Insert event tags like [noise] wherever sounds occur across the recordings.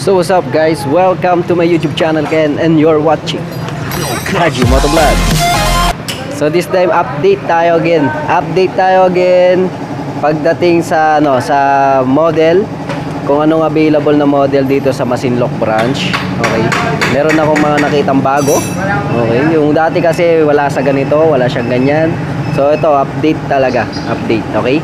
So what's up guys? Welcome to my YouTube channel Ken and you're watching Haji Motovlog. So this time update tayo again. Update tayo again pagdating sa ano sa model kung anong available na model dito sa Masinloc branch. Okay. Meron akong mga nakitang bago. Okay. Yung dati kasi wala sa ganito, wala siyang ganyan. So ito update talaga, update, okay?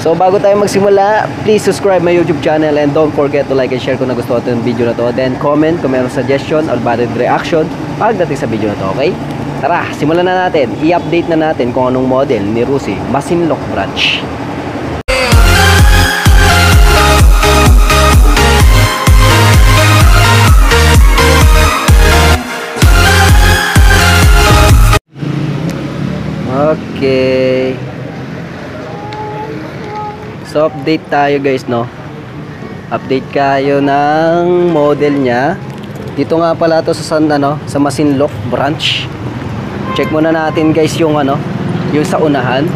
So bago tayo magsimula, please subscribe my YouTube channel and don't forget to like and share kung nagustuhan ito yung video na to. Then comment kung mayroong suggestion or valid reaction pagdating sa video na to, okay? Tara, simulan na natin. I-update na natin kung anong model ni Rusi Masinloc Branch. Okay. So update tayo guys no. Update kayo ng model niya. Dito nga pala to sa San ano, sa Masinloc branch. Check muna natin guys yung ano, yung sa unahan.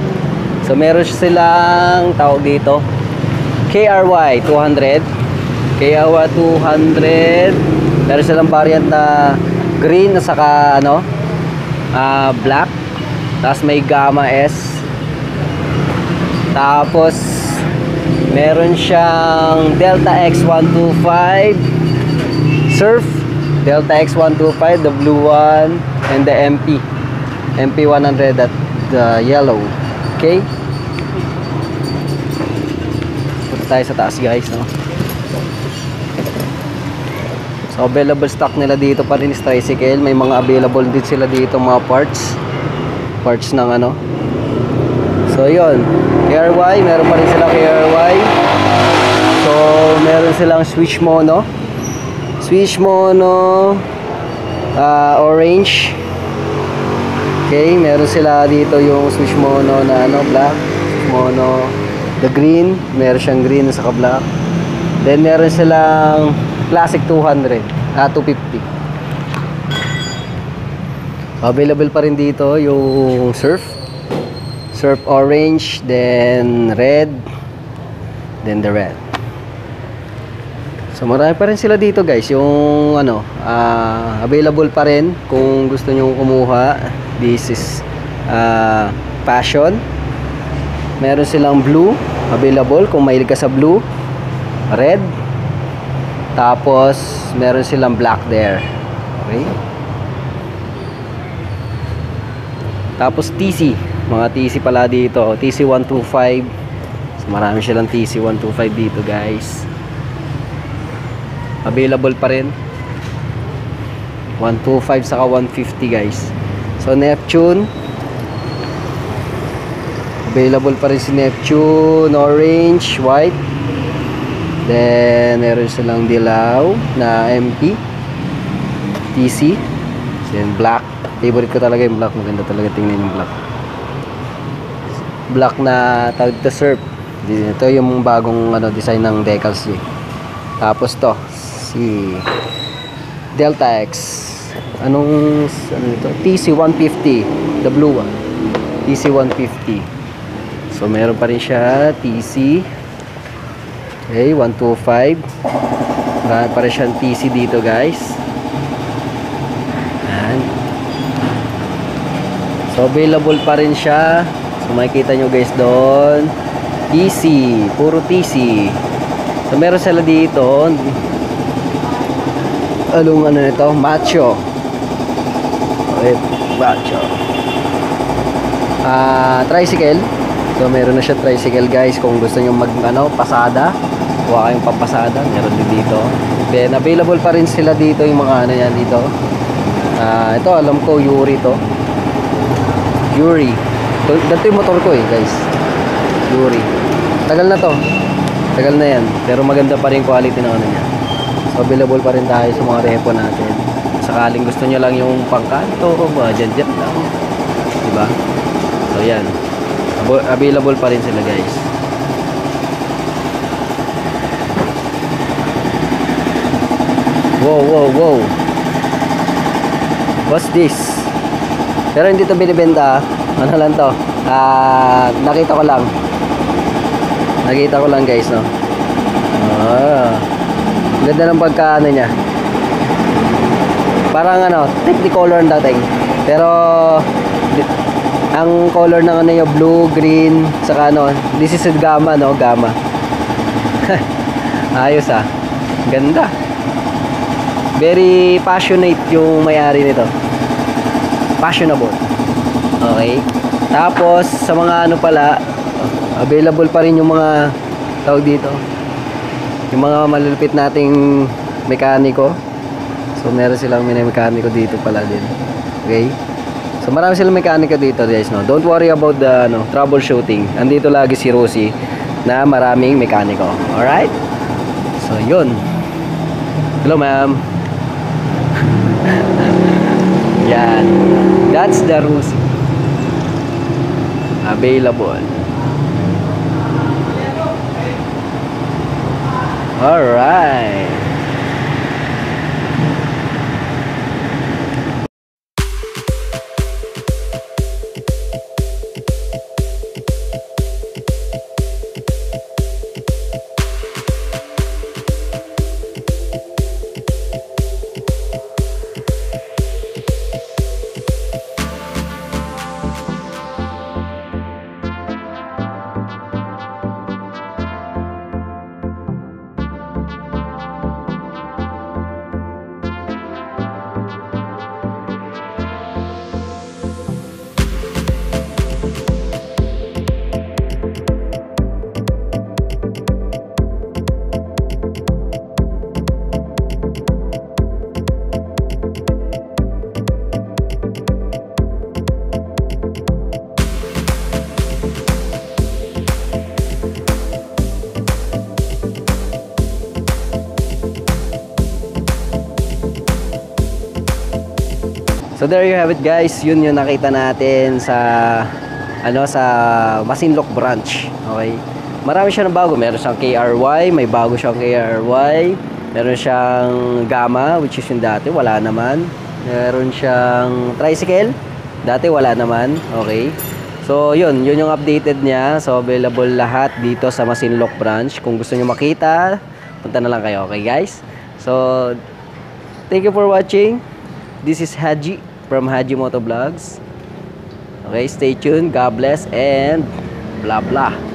So meron silang tawag dito KRY 200. KRY 200. Meron silang variant na green at saka ano, ah, black. Tapos may Gamma S. Tapos meron siyang Delta X125 Surf Delta X125 the blue one and the MP MP100 at the yellow. Okay? Punta tayo sa taas guys no? so available stock nila dito pa rin is tricycle. May mga available din sila dito mga parts. Parts ng ano. So yun KRY meron pa rin sila KRY so meron silang switch mono. Switch mono uh, orange. Okay meron sila dito yung switch mono na ano black. Mono the green. Meron siyang green sa black then meron silang classic 200 ah 250 available pa rin dito yung surf surf orange then red then the red. So marami pa rin sila dito guys. Yung ano uh, available pa rin kung gusto nyo kumuha. This is uh, passion. Meron silang blue available kung mahilig ka sa blue red. Tapos meron silang black there. Okay. Tapos TC mga TC pala dito. TC 125 so, marami silang TC 125 dito guys. Available pa rin. 125 saka 150 guys. So Neptune. Available pa rin si Neptune. Orange white. Then meron silang dilaw na MP TC then black. Favorite ko talaga yung black. Maganda talaga tingnan yung black black na tawag to surf. Ito yung bagong ano design ng decals eh. tapos to si Delta X. Anong ano ito TC 150 the blue one. TC 150 so meron pa rin siya TC okay 125 marami pa rin siyang TC dito guys. Yan So available pa rin siya. Makikita nyo guys doon. TC, puro TC. So meron sila dito. Anong ano nito? Macho. Okay, macho. Ah, tricycle. So meron na siya tricycle guys kung gusto niyo mag ano, pasada. Kuha kayong pampasada, meron din dito. Then available pa rin sila dito yung mga ano yan dito. Ah, ito alam ko Yuri to. Yuri. Ito, ito yung motor ko eh, guys. Yuri. Tagal na to. Tagal na yan. Pero maganda pa rin quality ng ano niya. So, available pa rin tayo sa mga repo natin. Sakaling gusto nyo lang yung pangkanto, mga dyan dyan lang. Diba? So, yan. Available pa rin sila, guys. Wow, wow, wow. What's this? Pero hindi to binibenta. ah. Ano lang to? Ah, nakita ko lang. Nakita ko lang guys, no. Ah. Ganda ng pagkaano niya. Parang ano, technicolor ang dating. Pero ang color ng ano yung blue, green, saka ano, this is a gamma, no? Gamma. [laughs] Ayos ah. Ganda. Very passionate yung may-ari nito. Fashionable. Okay. Tapos, sa mga ano pala, available pa rin yung mga tawag dito. Yung mga malulupit nating mekaniko. So, meron silang mga mekaniko dito pala din. Okay? So, marami silang mekaniko dito, guys, no? Don't worry about the, ano, troubleshooting. Andito lagi si Rosie na maraming mekaniko. Alright? So, yun. Hello, ma'am. [laughs] Yan. That's the Rosie. Available. Alright. So there you have it guys. Yun yung nakita natin sa ano sa Masinloc branch. Okay? Marami siya ng bago. Meron siyang KRY, may bago siyang KRY. Meron siyang Gamma which is yung dati wala naman. Meron siyang tricycle. Dati wala naman. Okay? So yun, yun yung updated niya. So available lahat dito sa Masinloc branch. Kung gusto niyo makita, punta na lang kayo. Okay guys? So thank you for watching. This is Haji from Haji Moto Vlogs. Okay, stay tuned. God bless and blah blah.